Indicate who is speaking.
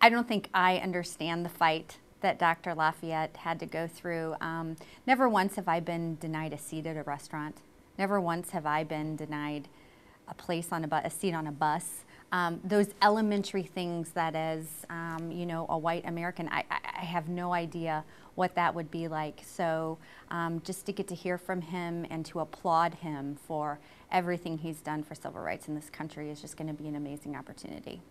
Speaker 1: I don't think I understand the fight that Dr. Lafayette had to go through. Um, never once have I been denied a seat at a restaurant. Never once have I been denied a place on a, a seat on a bus. Um, those elementary things that as, um, you know, a white American, I, I, have no idea what that would be like. So um, just to get to hear from him and to applaud him for everything he's done for civil rights in this country is just going to be an amazing opportunity.